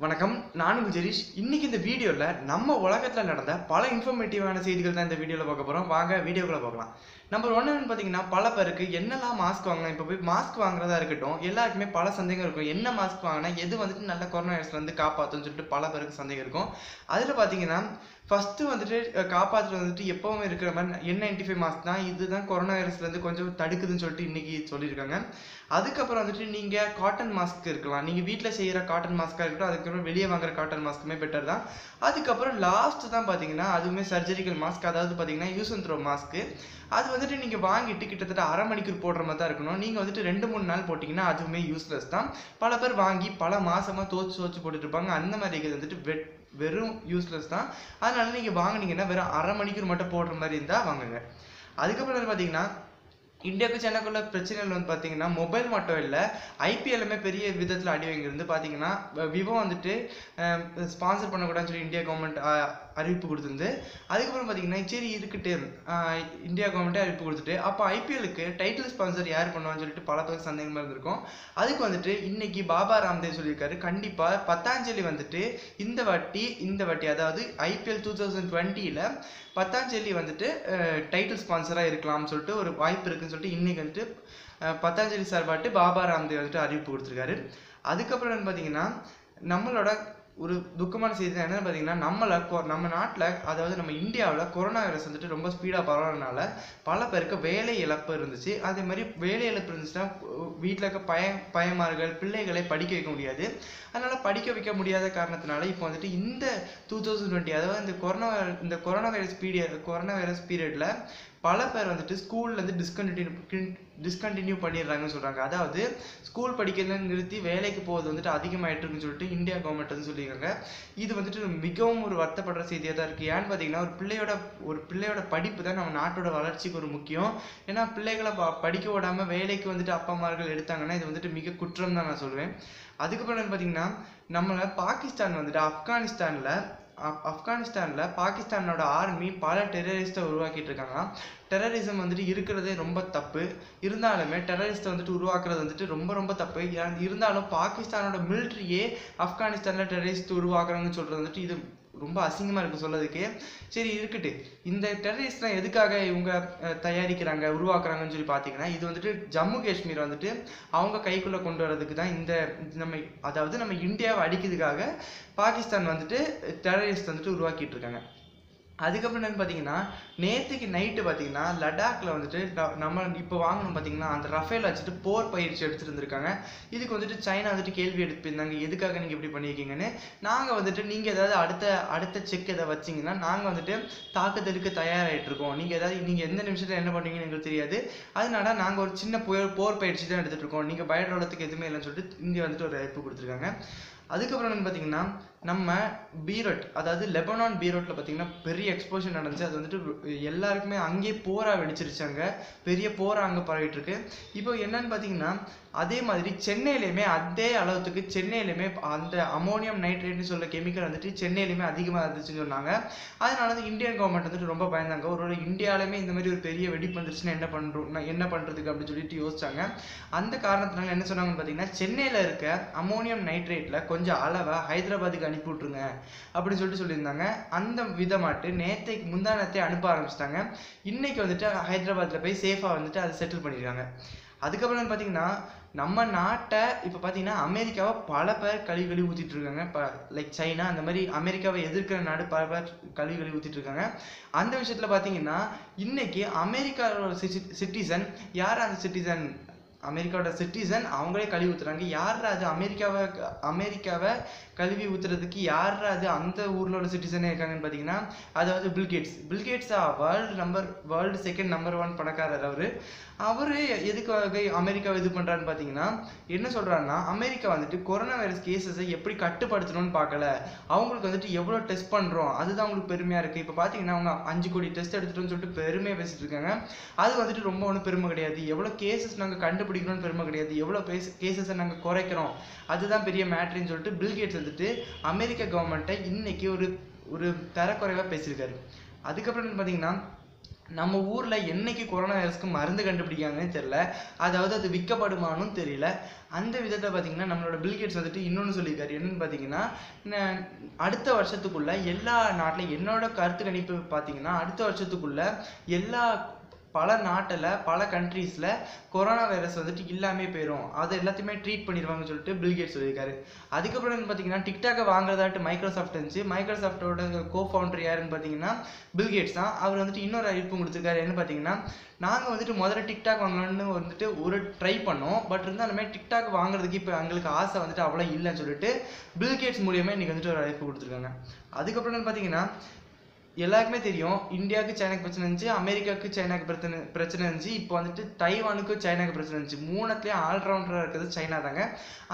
வணக்கம் நான் உங்கள் ஜெரீஷ். இன்னைக்கு இந்த வீடியோவில் நம்ம உலகத்தில் நடந்த பல இன்ஃபர்மேட்டிவான செய்திகள் தான் இந்த வீடியோவில் பார்க்க போகிறோம் வாங்க வீடியோக்குள்ளே பார்க்கலாம் நம்பர் ஒன்றுன்னு பார்த்தீங்கன்னா பல பேருக்கு என்னெல்லாம் மாஸ்க் வாங்கலாம் இப்போ போய் மாஸ்க் வாங்குறதா இருக்கட்டும் எல்லாருக்குமே பல சந்தேகம் இருக்கும். என்ன மாஸ்க் வாங்கினா எது வந்துட்டு நல்ல கொரோனா வைரஸ்லேருந்து காப்பாற்றுன்னு சொல்லிட்டு பல பேருக்கு சந்தேகம் இருக்கும். அதில் பார்த்தீங்கன்னா ஃபஸ்ட்டு வந்துட்டு காப்பாற்றுறது வந்துட்டு எப்பவும் இருக்கிற மாதிரி என் நைன்டி ஃபைவ் மாஸ்க் தான். இதுதான் கொரோனா வைரஸ்லேருந்து கொஞ்சம் தடுக்குதுன்னு சொல்லிட்டு இன்னைக்கு சொல்லியிருக்காங்க. அதுக்கப்புறம் வந்துட்டு நீங்கள் காட்டன் மாஸ்க் இருக்கலாம். நீங்கள் வீட்டில் செய்கிற காட்டன் மாஸ்க்காக இருக்கட்டும் அதுக்கப்புறம் வெளியே வாங்குற காட்டன் மாஸ்க்குமே பெட்டர் தான். அதுக்கப்புறம் லாஸ்ட் தான் பார்த்தீங்கன்னா அதுவுமே சர்ஜரிக்கல் மாஸ்க் அதாவது பார்த்தீங்கன்னா யூஸ் அண்ட் த்ரோ மாஸ்க்கு அது வந்துட்டு நீங்கள் வாங்கிட்டு கிட்டத்தட்ட அரை மணிக்கூர் போடுற மாதிரி தான் இருக்கணும். நீங்கள் வந்துட்டு ரெண்டு மூணு நாள் போட்டிங்கன்னா அதுவுமே யூஸ்லெஸ் தான். பல பேர் வாங்கி பல மாதமாக தோச்சு தோச்சு போட்டுட்டு இருப்பாங்க. அந்த மாதிரி இருக்கிறது வந்துட்டு வெட் வெறும் யூஸ்லெஸ் தான். அதனால நீங்கள் வாங்குனீங்கன்னா வெறும் அரை மணிக்கூர் மட்டும் போடுற மாதிரி இருந்தால் வாங்குங்க. அதுக்கப்புறம் பார்த்தீங்கன்னா இந்தியாவுக்கு சென்னைக்குள்ள பிரச்சனைகள் வந்து பார்த்தீங்கன்னா மொபைல் மட்டும் இல்லை ஐபிஎல்லுமே பெரிய விதத்தில் அடி வாங்கியிருந்து பார்த்தீங்கன்னா விவோ வந்துட்டு ஸ்பான்சர் பண்ணக்கூடாதுன்னு சொல்லி இந்தியா கவர்மெண்ட் அறிவிப்பு கொடுத்துருந்து அதுக்கப்புறம் பார்த்தீங்கன்னா சரி இருக்கட்டு இந்தியா கவர்மெண்ட்டே அறிவிப்பு கொடுத்துட்டு அப்போ ஐபிஎல்லுக்கு டைட்டில் ஸ்பான்சர் யார் பண்ணுவான்னு சொல்லிட்டு பல பேருக்கு சந்தேகமாக இருந்திருக்கும். அதுக்கு வந்துட்டு இன்னைக்கு பாபா ராம்தேவ் சொல்லியிருக்காரு கண்டிப்பாக பத்தாஞ்சலி வந்துட்டு இந்த வாட்டி இந்த வாட்டி அதாவது ஐபிஎல் டூ தௌசண்ட் டுவெண்ட்டியில் பத்தாஞ்சலி வந்துட்டு டைட்டில் ஸ்பான்சராக இருக்கலாம்னு சொல்லிட்டு ஒரு வாய்ப்பு இருக்குன்னு சொல்லிட்டு இன்னைக்கு வந்துட்டு பத்தாஞ்சலி பத்தாஞ்சலி சார்பாட்டு பாபா ராம்தேவ் வந்துட்டு அறிவிப்பு கொடுத்துருக்காரு. அதுக்கப்புறம் பார்த்தீங்கன்னா நம்மளோட ஒரு துக்கமான செய்தி என்னன்னு பார்த்தீங்கன்னா நம்மளை கொ- நம்ம நாட்டில் அதாவது நம்ம இந்தியாவில் கொரோனா வைரஸ் வந்துட்டு ரொம்ப ஸ்பீடாக பரவறதுனால பல பேருக்கு வேலை இழப்பு இருந்துச்சு. அதே மாதிரி வேலை இழப்பு இருந்துச்சுன்னா வீட்டில் இருக்க பய பயமார்கள் பிள்ளைகளை படிக்க வைக்க முடியாது. அதனால் படிக்க வைக்க முடியாத காரணத்தினால இப்போ வந்துட்டு இந்த டூ தௌசண்ட் டுவெண்ட்டி அதாவது இந்த கொரோனா இந்த corona virus period corona virus பீரியடில் பல பேர் வந்துட்டு ஸ்கூல்லேருந்து டிஸ்கண்டினியூ டிஸ்கண்டினியூ பண்ணிடுறாங்கன்னு சொல்கிறாங்க அதாவது ஸ்கூல் படிக்கிறத நிறுத்தி வேலைக்கு போகிறது வந்துட்டு அதிகமாயிட்டுருக்குன்னு சொல்லிட்டு இந்தியா கவர்மெண்ட் வந்து சொல்லியிருக்காங்க. இது வந்துட்டு மிகவும் ஒரு வருத்தப்படுற செய்தியாக தான் இருக்குது ஏன்னு பார்த்தீங்கன்னா ஒரு பிள்ளையோட ஒரு பிள்ளையோட படிப்பு தான் நம்ம நாட்டோட வளர்ச்சிக்கு ஒரு முக்கியம். ஏன்னா பிள்ளைகளை ப- படிக்க விடாமல் வேலைக்கு வந்துட்டு அப்பா அம்மார்கள் எடுத்தாங்கன்னா இது வந்துட்டு மிக குற்றம் தான் நான் சொல்லுவேன் அதுக்கப்புறம் பார்த்தீங்கன்னா நம்மளை பாகிஸ்தான் வந்துட்டு ஆப்கானிஸ்தானில் ஆப்கானிஸ்தானில் பாகிஸ்தானோட ஆர்மி பல டெரரிஸ்ட்டை உருவாக்கிட்டு இருக்காங்க டெரரிசம் வந்துட்டு இருக்கிறதே ரொம்ப தப்பு. இருந்தாலுமே டெரரிஸ்ட்டை வந்துட்டு உருவாக்குறது வந்துட்டு ரொம்ப ரொம்ப தப்பு. ஏன் இருந்தாலும் பாகிஸ்தானோட மிலிட்ரியே ஆப்கானிஸ்தானில் டெரரிஸ்ட் உருவாக்குறாங்கன்னு சொல்கிறது வந்துட்டு இது ரொம்ப அசிங்கமாக இருக்குது சொல்லதுக்கு. சரி இருக்கட்டு. இந்த டெரரிஸ்ட்லாம் எதுக்காக இவங்க தயாரிக்கிறாங்க உருவாக்குறாங்கன்னு சொல்லி பார்த்தீங்கன்னா இது வந்துட்டு ஜம்மு காஷ்மீர் வந்துட்டு அவங்க கைக்குள்ளே கொண்டு வரதுக்கு தான் இந்த நம்ம அதாவது நம்ம இந்தியாவை அடிக்கிறதுக்காக பாகிஸ்தான் வந்துட்டு டெரரிஸ்ட் வந்துட்டு உருவாக்கிட்டு இருக்காங்க. அதுக்கப்புறம் என்னன்னு பார்த்தீங்கன்னா நேற்றுக்கு நைட்டு பார்த்தீங்கன்னா லடாக்கில் வந்துட்டு நம்ம இப்போ வாங்கணும் பார்த்தீங்கன்னா அந்த ரஃபேல் வச்சுட்டு போர் பயிற்சி எடுத்துருந்துருக்காங்க. இருந்திருக்காங்க இதுக்கு வந்துட்டு சைனா வந்துட்டு கேள்வி எடுப்பிருந்தாங்க எதுக்காக நீங்கள் இப்படி பண்ணியிருக்கீங்கன்னு. நாங்கள் வந்துட்டு நீங்கள் ஏதாவது அடுத்த அடுத்த செக் எதை வச்சீங்கன்னா நாங்கள் வந்துட்டு தாக்குதலுக்கு தயாராகிட்டு இருக்கோம் நீங்கள் ஏதாவது நீங்கள் எந்த நிமிஷத்தில் என்ன பண்ணுவீங்கன்னு எங்களுக்கு தெரியாது. அதனால நாங்கள் ஒரு சின்ன போர் போர் பயிற்சி தான் எடுத்துட்டு இருக்கோம். நீங்கள் பயப்படுறதுக்கு எதுவுமே இல்லைன்னு சொல்லிட்டு இந்தியா வந்துட்டு ஒரு அழைப்பு கொடுத்துருக்காங்க. அதுக்கப்புறம் என்னன்னு பார்த்தீங்கன்னா நம்ம பீரட் அதாவது லெபனான் பீரோட்டில் பார்த்தீங்கன்னா பெரிய எக்ஸ்போஷன் நடந்துச்சு. அது வந்துட்டு எல்லாருக்குமே அங்கேயே போரா வெடிச்சிருச்சாங்க பெரிய போரா அங்கே பரவிட்டு இருக்கு. இப்போ என்னன்னு பார்த்தீங்கன்னா அதே மாதிரி சென்னையிலையுமே அதே அளவுக்கு சென்னையிலையுமே அந்த அமோனியம் நைட்ரேட்னு சொல்ல கெமிக்கல் வந்துட்டு சென்னையிலையுமே அதிகமாக இருந்துச்சுன்னு சொன்னாங்க. அதனால வந்து இந்தியன் கவர்மெண்ட் வந்துட்டு ரொம்ப பயந்தாங்க. ஒருவேளை இந்தியாவிலுமே இந்த மாதிரி ஒரு பெரிய வெடிப்பு வந்துருச்சுன்னா என்ன பண்ணுறோம் என்ன பண்ணுறதுக்கு அப்படின்னு சொல்லிட்டு யோசிச்சாங்க. அந்த காரணத்தினால என்ன சொன்னாங்கன்னு பார்த்தீங்கன்னா சென்னையில் இருக்க அமோனியம் நைட்ரேட்டில் கொஞ்சம் அளவை ஹைதராபாத்துக்கு அனுப்பி விட்ருங்க அப்படின்னு சொல்லிட்டு சொல்லியிருந்தாங்க. அந்த விதமாட்டு நேத்தைக்கு முந்தானத்தை அனுப்ப ஆரம்பிச்சிட்டாங்க. இன்னைக்கு வந்துட்டு ஹைதராபாத்தில் போய் சேஃபாக வந்துட்டு அதை செட்டில் பண்ணியிருக்காங்க அதுக்கப்புறம் பார்த்தீங்கன்னா நம்ம நாட்டை இப்போ பார்த்தீங்கன்னா அமெரிக்காவை பல பேர் கழுவி கழுவி ஊற்றிட்டு இருக்காங்க இப்போ லைக் சைனா அந்த மாதிரி அமெரிக்காவை எதிர்க்கிற நாடு பல பேர் கழுவி கழுவி ஊற்றிட்டு இருக்காங்க அந்த விஷயத்தில் பார்த்தீங்கன்னா இன்னைக்கு அமெரிக்காவோட சிட்டிசன் யார் அந்த சிட்டிசன் அமெரிக்காவோட சிட்டிசன் அவங்களே கழுவி ஊத்துறாங்க. யார் அது அமெரிக்காவை அமெரிக்காவை கழுவி ஊற்றுறதுக்கு யார் அது அந்த ஊரில் உள்ள சிட்டிசனே இருக்காங்கன்னு பார்த்தீங்கன்னா அதாவது Bill Gates பில்கேட்ஸா world number world second number one பணக்காரர் அவர். அவர் எதுக்காக அமெரிக்காவை இது பண்ணுறான்னு பார்த்தீங்கன்னா என்ன சொல்கிறாருன்னா அமெரிக்கா வந்துட்டு கொரோனா வைரஸ் கேசஸை எப்படி கட்டுப்படுத்தணும்னு பார்க்கல அவங்களுக்கு வந்துட்டு எவ்வளோ டெஸ்ட் பண்ணுறோம் அதுதான் அவங்களுக்கு பெருமையாக இருக்குது இப்போ பார்த்தீங்கன்னா அவங்க அஞ்சு கோடி டெஸ்ட் எடுத்துட்டோம்னு சொல்லிட்டு பெருமையாக பேசிட்டு இருக்காங்க. அது வந்துட்டு ரொம்ப ஒன்றும் பெருமை கிடையாது. எவ்வளோ கேசஸ் நாங்கள் கண்டுபிடிக்கணும்னு பெருமை கிடையாது. எவ்வளோ பேஸ் கேசஸை நாங்கள் குறைக்கிறோம். அதுதான் பெரிய மேட்ருன்னு சொல்லிட்டு பில்கேட்ஸ் வந்துட்டு அமெரிக்க கவர்மெண்ட்டை இன்னைக்கு ஒரு ஒரு தரக்குறைவாக பேசியிருக்காரு. அதுக்கப்புறம் பார்த்தீங்கன்னா நம்ம ஊரில் என்னைக்கு கொரோனா வைரஸ்க்கு மருந்து கண்டுபிடிக்காங்கன்னு தெரில அதாவது அது விற்கப்படுமானும் தெரியல. அந்த விதத்தை பார்த்தீங்கன்னா நம்மளோட பில்கேட்ஸ் வந்துட்டு இன்னொன்று சொல்லியிருக்காரு. என்னன்னு பார்த்தீங்கன்னா அடுத்த வருஷத்துக்குள்ளே எல்லா நாட்டில் என்னோட கருத்து கணிப்பு பார்த்தீங்கன்னா அடுத்த வருஷத்துக்குள்ளே எல்லா பல நாட்டில் பல கண்ட்ரீஸில் கொரோனா வைரஸ் வந்துட்டு இல்லாமே போயிடும் அதை எல்லாத்தையுமே ட்ரீட் பண்ணிடுவாங்கன்னு சொல்லிட்டு பில்கேட் சொல்லியிருக்காரு. அதுக்கப்புறம் வந்து பார்த்தீங்கன்னா டிக்டாக்கை வாங்குறதாட்டு மைக்ரோசாஃப்ட் இருந்துச்சு. மைக்ரோசாஃப்டோட கோ ஃபவுண்டர் யாருன்னு பார்த்தீங்கன்னா பில்கேட்ஸ் தான். அவர் வந்துட்டு இன்னொரு அறிவிப்பு கொடுத்துருக்காரு. என்ன பார்த்தீங்கன்னா நாங்கள் வந்துட்டு முதல்ல டிக்டாக் வாங்கலாம்னு வந்துட்டு ஒரு ட்ரை பண்ணோம். பட் இருந்தாலுமே டிக்டாக் வாங்குறதுக்கு இப்போ எங்களுக்கு ஆசை வந்துட்டு அவ்வளோ இல்லைன்னு சொல்லிட்டு பில்கேட்ஸ் மூலியமாக இன்னைக்கு வந்துட்டு ஒரு அழைப்பு கொடுத்துருக்காங்க. அதுக்கப்புறம் பார்த்தீங்கன்னா எல்லாருக்குமே தெரியும். இந்தியாவுக்கு சைனாக்கு பிரச்சனை இருந்துச்சு அமெரிக்காவுக்கு சைனாக்கு பிரச்சனை பிரச்சனை இருந்துச்சு. இப்போ வந்துட்டு தைவானுக்கும் சைனாக்கு பிரச்சனை இருந்துச்சு. மூணுத்துலேயும் ஆல்ரவுண்டராக இருக்கிறது சைனா தாங்க.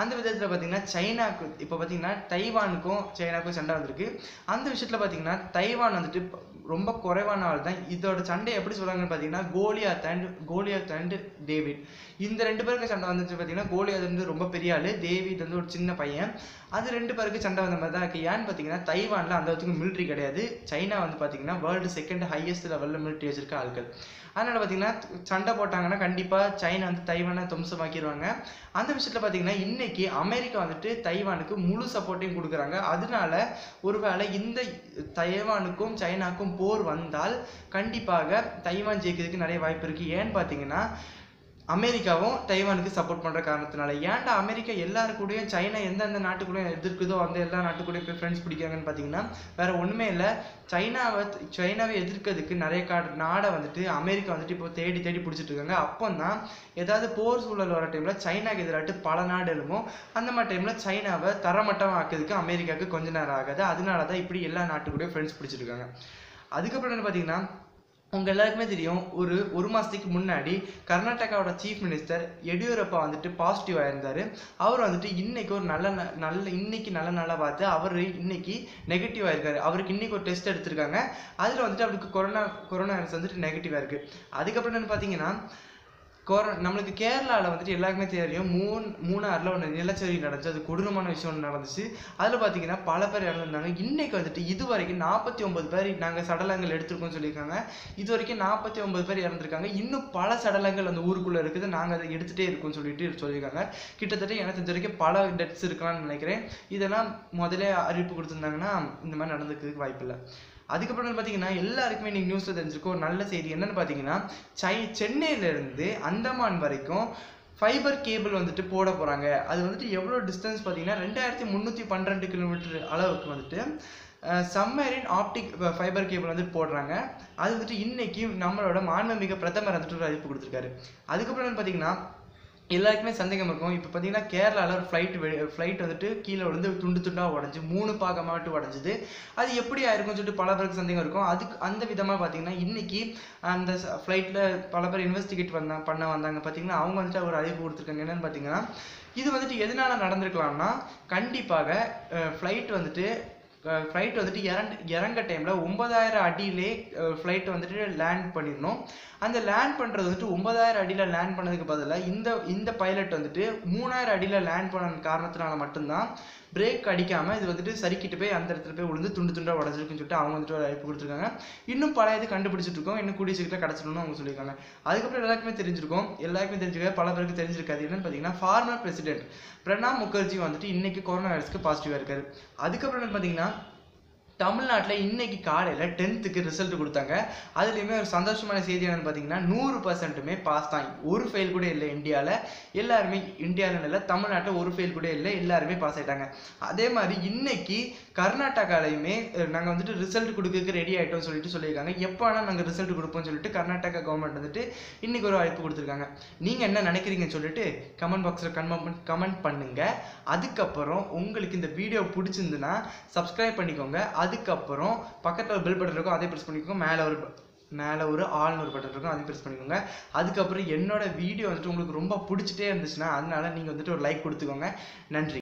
அந்த விதத்தில் பார்த்தீங்கன்னா சைனாக்கு இப்போ பார்த்தீங்கன்னா தைவானுக்கும் சைனாக்கும் சண்டை வந்திருக்கு. அந்த விஷயத்தில் பார்த்தீங்கன்னா தைவான் வந்துட்டு ரொம்ப குறைவான ஆள் தான். இதோட சண்டை எப்படி சொல்கிறாங்கன்னு பார்த்தீங்கன்னா Goliath and Goliath and David. இந்த ரெண்டு பேருக்கு சண்டை வந்துச்சு பார்த்தீங்கன்னா கோலியாத் வந்து ரொம்ப பெரிய ஆள் டேவிட் வந்து ஒரு சின்ன பையன். அது ரெண்டு பேருக்கு சண்டை வந்த மாதிரி தான் இருக்குது ஏன்னு பார்த்தீங்கன்னா தைவானில் அந்த அளவுக்கு மிலிட்ரி கிடையாது. சைனா வந்து பார்த்தீங்கன்னா வேர்ல்டு செகண்ட் ஹையஸ்ட் லெவலில் மிலிட்ரி வச்சிருக்க ஆட்கள் அதனால் பார்த்தீங்கன்னா சண்டை போட்டாங்கன்னா கண்டிப்பாக சைனா வந்து தைவானை துவம்சமாக்கிடுவாங்க அந்த விஷயத்தில் பார்த்தீங்கன்னா இன்றைக்கி அமெரிக்கா வந்துட்டு தைவானுக்கு முழு சப்போர்ட்டையும் கொடுக்குறாங்க. அதனால ஒருவேளை இந்த தைவானுக்கும் சைனாக்கும் போர் வந்தால் கண்டிப்பாக தைவான் ஜெயிக்கிறதுக்கு நிறைய வாய்ப்பு இருக்குது ஏன்னு பார்த்தீங்கன்னா அமெரிக்காவும் தைவானுக்கு சப்போர்ட் பண்ணுற காரணத்தினால. ஏன்டா அமெரிக்கா எல்லாரு சைனா எந்தெந்த நாட்டுக்குள்ளேயும் எதிர்க்குதோ அந்த எல்லா நாட்டுக்கூடயும் போய் ஃப்ரெண்ட்ஸ் பிடிக்கிறாங்கன்னு பார்த்தீங்கன்னா வேற ஒன்றுமே இல்லை. சைனாவை சைனாவை எதிர்க்கிறதுக்கு நிறைய கா நாடை வந்துட்டு அமெரிக்கா வந்துட்டு இப்போ தேடி தேடி பிடிச்சிட்டு இருக்காங்க. அப்போ தான் ஏதாவது போர் சூழல் வர டைமில் சைனாக்கு எதிராட்டு பல நாடு எழுமோ அந்த மாதிரி டைமில் சைனாவை தரமட்டம் ஆக்குறதுக்கு அமெரிக்காவுக்கு கொஞ்ச நேரம் ஆகாது. அதனால தான் இப்படி எல்லா நாட்டுக்கூடயும் ஃப்ரெண்ட்ஸ் பிடிச்சிருக்காங்க அதுக்கப்புறம் என்ன பார்த்தீங்கன்னா உங்க எல்லாருக்குமே தெரியும் ஒரு ஒரு மாதத்துக்கு முன்னாடி கர்நாடகாவோட சீஃப் மினிஸ்டர் எடியூரப்பா வந்துட்டு பாசிட்டிவ் ஆயிருந்தாரு அவர் வந்துட்டு இன்னைக்கு ஒரு நல்ல ந- நல்ல இன்னைக்கு நல்ல நாளாக பார்த்து அவர் இன்னைக்கு நெகட்டிவ் ஆயிருக்காரு அவருக்கு இன்னைக்கு ஒரு டெஸ்ட் எடுத்திருக்காங்க. அதில் வந்துட்டு அவருக்கு கொரோனா கொரோனா வைரஸ் வந்துட்டு நெகட்டிவாக இருக்கு. அதுக்கப்புறம் என்ன பார்த்தீங்கன்னா கொர நம்மளுக்கு கேரளாவில் வந்துட்டு எல்லாருக்குமே தெரியும் மூணு மூணாறில் ஒன்று நிலச்சரிவு நடந்துச்சு அது கொடூரமான விஷயம் ஒன்று நடந்துச்சு. அதில் பார்த்தீங்கன்னா பல பேர் இறந்துருந்தாங்க. இன்னைக்கு வந்துட்டு இது வரைக்கும் நாற்பத்தி ஒன்பது பேர் நாங்கள் சடலங்கள் எடுத்திருக்கோம்னு சொல்லியிருக்காங்க. இது வரைக்கும் நாற்பத்தி ஒன்பது பேர் இறந்துருக்காங்க. இன்னும் பல சடலங்கள் அந்த ஊருக்குள்ளே இருக்குது. நாங்கள் அதை எடுத்துகிட்டே இருக்கோம்னு சொல்லிட்டு சொல்லியிருக்காங்க. கிட்டத்தட்ட எனக்கு தெரிஞ்ச வரைக்கும் பல டெத்ஸ் இருக்கலாம்னு நினைக்கிறேன். இதெல்லாம் முதலே அறிவிப்பு கொடுத்துருந்தாங்கன்னா இந்த மாதிரி நடந்துக்கிறதுக்கு வாய்ப்பில்லை. அதுக்கப்புறம் பார்த்தீங்கன்னா எல்லாருக்குமே இன்னைக்கு நியூஸில் தெரிஞ்சிருக்கும் ஒரு நல்ல செய்தி என்னென்னு பார்த்தீங்கன்னா சை சென்னையிலேருந்து அந்தமான் வரைக்கும் ஃபைபர் கேபிள் வந்துட்டு போட போகிறாங்க அது வந்துட்டு எவ்வளோ டிஸ்டன்ஸ் பார்த்தீங்கன்னா ரெண்டாயிரத்தி முந்நூற்றி பன்னிரெண்டு கிலோமீட்டர் அளவுக்கு வந்துட்டு சம்மரின் ஆப்டிக் ஃபைபர் கேபிள் வந்துட்டு போடுறாங்க. அது வந்துட்டு இன்னைக்கு நம்மளோட மாண்புமிகு பிரதமர் வந்துட்டு ஒரு அறிவிப்பு கொடுத்துருக்காரு. அதுக்கப்புறம் பார்த்தீங்கன்னா எல்லாருக்குமே சந்தேகம் இருக்கும். இப்போ பார்த்தீங்கன்னா கேரளாவில் ஒரு ஃப்ளைட் ஃப்ளைட் வந்துட்டு கீழே விழுந்து துண்டு துண்டாக உடஞ்சி மூணு பாகமாட்டு உடஞ்சிது. அது எப்படி ஆயிருக்கும்னு சொல்லிட்டு பல பேருக்கு சந்தேகம் இருக்கும். அதுக்கு அந்த விதமாக பார்த்தீங்கன்னா இன்னைக்கு அந்த ஃப்ளைட்டில் பல பேர் இன்வெஸ்டிகேட் வந்தாங்க பண்ண வந்தாங்க. பார்த்தீங்கன்னா அவங்க வந்துட்டு ஒரு அறிவு கொடுத்துருக்காங்க. என்னென்னு பார்த்தீங்கன்னா இது வந்துட்டு எதனால நடந்திருக்கலாம்னா கண்டிப்பாக ஃப்ளைட் வந்துட்டு ஃப்ளைட் வந்துட்டு இறங்க இறங்க டைமில் ஒன்பதாயிரம் அடியிலே ஃப்ளைட் வந்துட்டு லேண்ட் பண்ணிடணும். அந்த லேண்ட் பண்ணுறது வந்துட்டு ஒன்பதாயிரம் அடியில் லேண்ட் பண்ணதுக்கு பதிலாக இந்த இந்த பைலட் வந்துட்டு மூணாயிரம் அடியில் லேண்ட் பண்ண காரணத்தினால மட்டும்தான் பிரேக் அடிக்காமல் இது வந்துட்டு சரிக்கிட்டு போய் அந்த இடத்துல போய் விழுந்து துண்டு துண்டாக உடஞ்சிருக்குன்னு சொல்லிட்டு அவங்க வந்துட்டு ஒரு அழைப்பு கொடுத்துருக்காங்க. இன்னும் பல இது கண்டுபிடிச்சிட்டு இருக்கோம். இன்னும் கூடிய சீக்கிரம் கிடச்சிடணும்னு அவங்க சொல்லியிருக்காங்க. அதுக்கப்புறம் எல்லாருக்குமே தெரிஞ்சிருக்கும். எல்லாருக்குமே தெரிஞ்சிருக்க பல பேருக்கு தெரிஞ்சிருக்காது. என்னன்னு பார்த்தீங்கன்னா ஃபார்மர் பிரசிடென்ட் பிரணாப் முகர்ஜி வந்துட்டு இன்னைக்கு கொரோனா வைரஸ்க்கு பாசிட்டிவாக இருக்காரு. அதுக்கப்புறம் என்ன பார்த்தீங்கன்னா தமிழ்நாட்டில் இன்னைக்கு காலையில் டென்த்துக்கு ரிசல்ட் கொடுத்தாங்க. அதுலேயுமே ஒரு சந்தோஷமான செய்தி என்னென்னு பார்த்தீங்கன்னா நூறு பர்சன்ட்டுமே பாஸ் தான். ஒரு ஃபெயில் கூட இல்லை இந்தியாவில் எல்லாருமே இந்தியாவில் இல்லை தமிழ்நாட்டில் ஒரு ஃபெயில் கூட இல்லை. எல்லாருமே பாஸ் ஆயிட்டாங்க. அதே மாதிரி இன்னைக்கு கர்நாடகாலையுமே நாங்கள் வந்துட்டு ரிசல்ட் கொடுக்கறதுக்கு ரெடி ஆகிட்டோம்னு சொல்லிட்டு சொல்லியிருக்காங்க. எப்போ நாங்கள் ரிசல்ட் கொடுப்போம்னு சொல்லிட்டு கர்நாடகா கவர்மெண்ட் வந்துட்டு இன்னைக்கு ஒரு வாய்ப்பு கொடுத்துருக்காங்க. நீங்கள் என்ன நினைக்கிறீங்கன்னு சொல்லிட்டு கமெண்ட் பாக்ஸில் கன்ஃபார்ம் கமெண்ட் பண்ணுங்கள் அதுக்கப்புறம் உங்களுக்கு இந்த வீடியோ பிடிச்சிருந்துன்னா சப்ஸ்கிரைப் பண்ணிக்கோங்க. அதுக்கப்புறம் பக்கத்தில் பெல் பட்டன் இருக்கும் அதே ப்ரெஸ் பண்ணிக்கோங்க. மேலே ஒரு மேலே ஒரு ஆள்னு ஒரு பட்டன் இருக்கும் அதையும் ப்ரெஸ் பண்ணிக்கோங்க. அதுக்கப்புறம் என்னோட வீடியோ வந்துட்டு உங்களுக்கு ரொம்ப பிடிச்சிட்டே இருந்துச்சுன்னா அதனால நீங்கள் வந்துட்டு ஒரு லைக் கொடுத்துக்கோங்க. நன்றி.